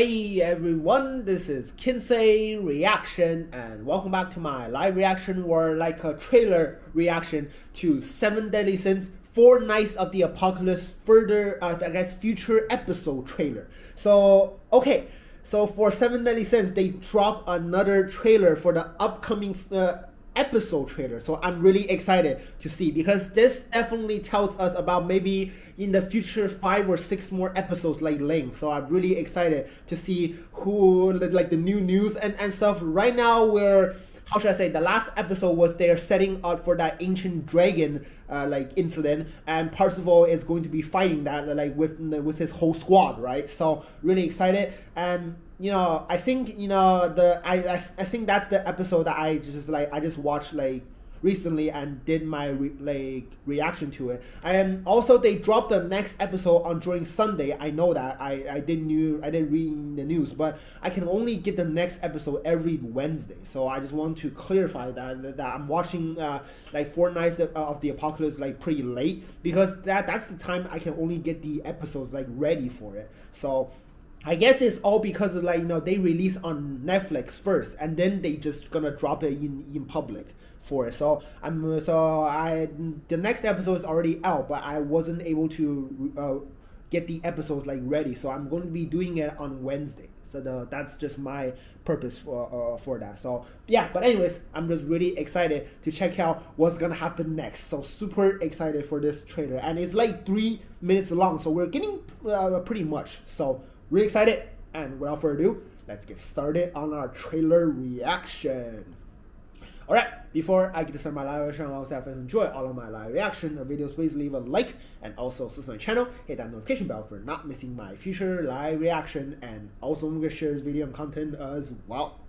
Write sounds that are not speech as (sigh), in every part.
Hey everyone, this is KenSei Reaction and welcome back to my live reaction or like a trailer reaction to 7 Deadly Sins Four Knights of the Apocalypse further, uh, I guess, future episode trailer. So, okay, so for 7 Deadly Sins, they drop another trailer for the upcoming uh, episode trailer. So I'm really excited to see because this definitely tells us about maybe in the future five or six more episodes like Ling. So I'm really excited to see who like the new news and, and stuff. Right now we're how should I say the last episode was they're setting up for that ancient dragon uh, like incident and Percival is going to be fighting that like with with his whole squad right so really excited and you know I think you know the I, I, I think that's the episode that I just like I just watched like recently and did my re- like reaction to it. And also they dropped the next episode on during Sunday. I know that I I didn't knew I didn't read the news, but I can only get the next episode every Wednesday. So I just want to clarify that that I'm watching uh, like Four Knights of, of the Apocalypse like pretty late because that that's the time I can only get the episodes like ready for it. So I guess it's all because of like you know they release on Netflix first and then they just gonna drop it in in public for it. So I'm so I the next episode is already out, but I wasn't able to uh, get the episodes like ready. So I'm going to be doing it on Wednesday. So the, that's just my purpose for uh, for that. So yeah, but anyways, I'm just really excited to check out what's gonna happen next. So super excited for this trailer, and it's like three minutes long. So we're getting uh, pretty much. So really excited. And without further ado, let's get started on our trailer reaction. Alright, before I get to start my live reaction, I also have to enjoy all of my live reaction videos, please leave a like and also subscribe to my channel, hit that notification bell for not missing my future live reaction and also I'm gonna share this video and content as well.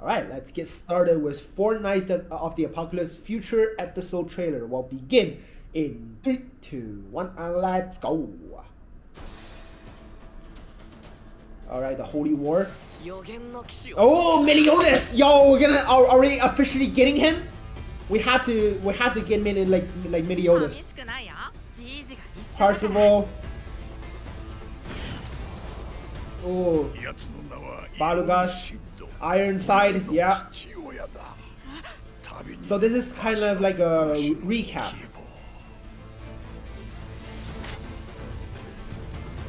Alright, let's get started with Four Knights of the Apocalypse future episode trailer. We'll begin in 3, 2, 1, and let's go! Alright, the Holy War. Oh, Meliodas! Yo, we're gonna are, we officially getting him? We have to we have to get in like like Meliodas. Percival. Oh. Balugas. Ironside, yeah. So this is kind of like a recap.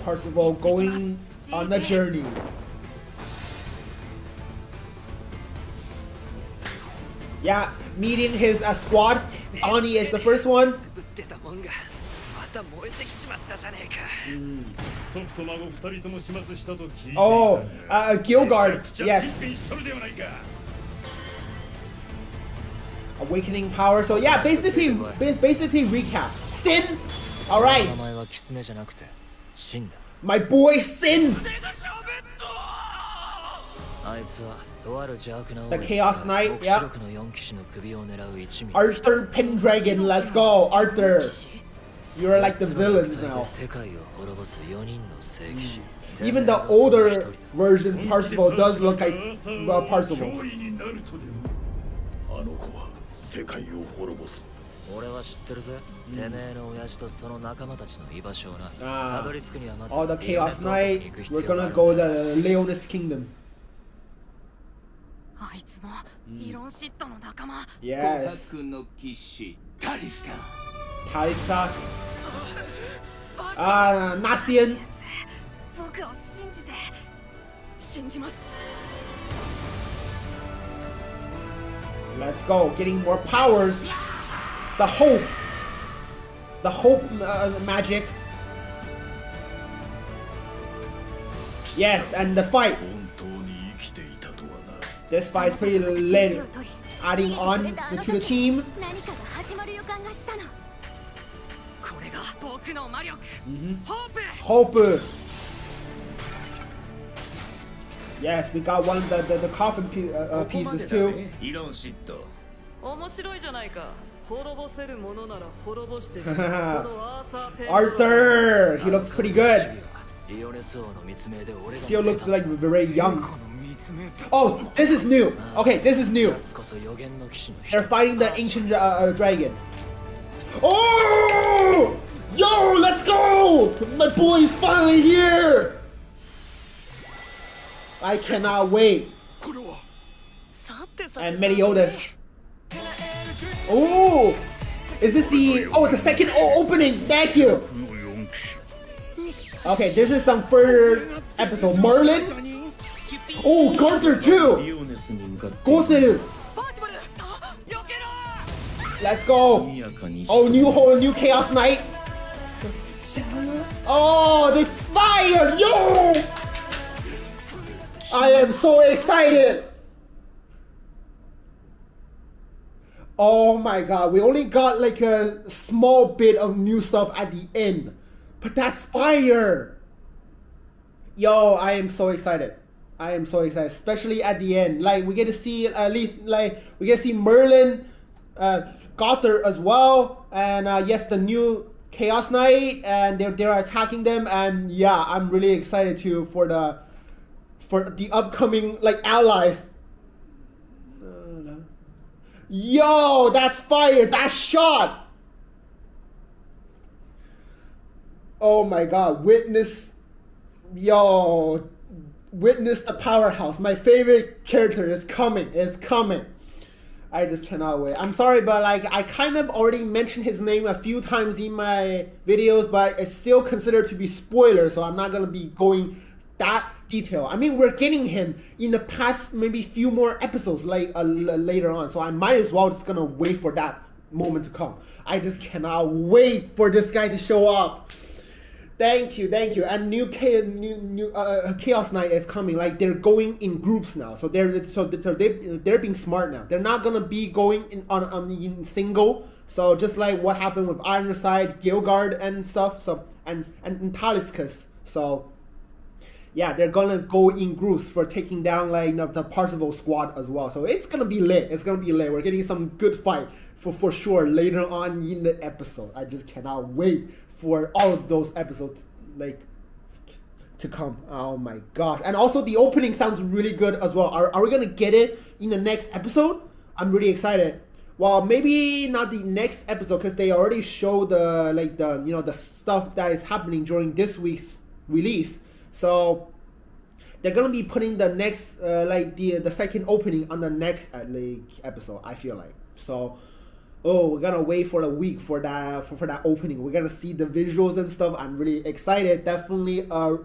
Percival going on the journey. Yeah, meeting his uh, squad. Ani is the first one. Mm. Oh, uh, Gilgard, yes. Awakening power. So yeah, basically, basically recap. Sin. All right. My boy Sin. The Chaos Knight, yeah. Arthur Pendragon, let's go, Arthur. You're like the villains now. Mm. Even the older version Percival does look like well, Percival. 俺は知ってるぜ、てめえの親父とその仲間たちの居場所をな。たどり着くにはまず All the Chaos Knight, we're gonna go to the Leonis Kingdom. あいつもイロンシットの仲間。Yes. 君の騎士タリスカ。タリスカ。ああ、ナシエン。僕を信じて信じます。Let's go, getting more powers. The hope. The hope uh, magic. Yes, and the fight. This fight is pretty lit. Adding on to the team. Mm -hmm. Hope. Yes, we got one of the, the, the coffin uh, uh, pieces too. (laughs) Arthur! He looks pretty good. Still looks like very young. Oh, this is new. Okay, this is new. They're fighting the ancient uh, uh, dragon. Oh! Yo, let's go! My boy's finally here! I cannot wait. And Meliodas. Oh, is this the oh the second opening? Thank you. Okay, this is some further episode. Merlin. Oh, Gowther too. Goseru. Let's go. Oh, new whole new Chaos Knight. Oh, this fire, yo! I am so excited. Oh my god, we only got like a small bit of new stuff at the end. But that's fire! Yo, I am so excited. I am so excited, especially at the end. Like we get to see at least like we get to see Merlin, uh, Gowther as well, and uh, yes, the new Chaos Knight, and they're they're attacking them, and yeah, I'm really excited too for the for the upcoming like allies. Yo, that's fire! That shot! Oh my god, witness yo witness the powerhouse. My favorite character is coming, is coming. I just cannot wait. I'm sorry, but like I kind of already mentioned his name a few times in my videos, but it's still considered to be spoiler, so I'm not gonna be going that detail. I mean, we're getting him in the past maybe few more episodes like uh, later on, so I might as well just gonna wait for that moment to come. I just cannot wait for this guy to show up. Thank you, thank you. And new chaos, new, new uh, uh, chaos knight is coming. Like they're going in groups now, so they're so they're they're being smart now. They're not gonna be going in on on in single. So just like what happened with Ironside, Guilgard, and stuff. So and and, Taliscus. So yeah, they're gonna go in groups for taking down like you know, the Percival squad as well. So it's gonna be lit. It's gonna be lit. We're getting some good fight for for sure later on in the episode. I just cannot wait for all of those episodes like to come. Oh my gosh. And also the opening sounds really good as well. Are, are we gonna get it in the next episode? I'm really excited. Well, maybe not the next episode because they already showed the like the you know the stuff that is happening during this week's release. So they're gonna be putting the next uh, like the the second opening on the next uh, like episode. I feel like so oh, we're gonna wait for a week for that for, for that opening. We're gonna see the visuals and stuff. I'm really excited. Definitely a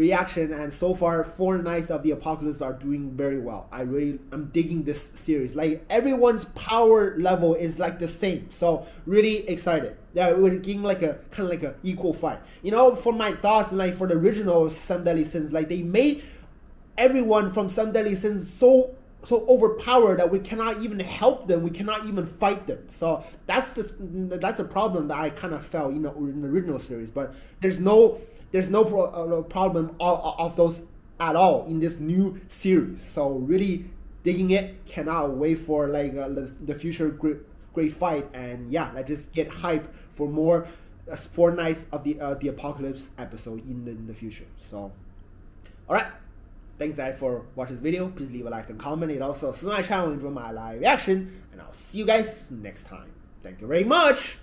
reaction. And so far, Four Knights of the Apocalypse are doing very well. I really I'm digging this series. Like everyone's power level is like the same. So really excited. Yeah, we're getting like a kind of like a equal fight. You know, for my thoughts, like for the original Seven Deadly Sins, like they made everyone from Seven Deadly Sins so so overpowered that we cannot even help them. We cannot even fight them. So that's the that's a problem that I kind of felt you know in the original series. But there's no there's no pro, uh, problem of, of those at all in this new series. So really digging it. Cannot wait for like uh, the, future great great fight. And yeah, let's just get hype for more uh, Four Knights of the uh, the Apocalypse episode in the, in the future. So, all right. Thanks guys for watching this video. Please leave a like and comment. It also subscribe my channel enjoy my live reaction. And I'll see you guys next time. Thank you very much.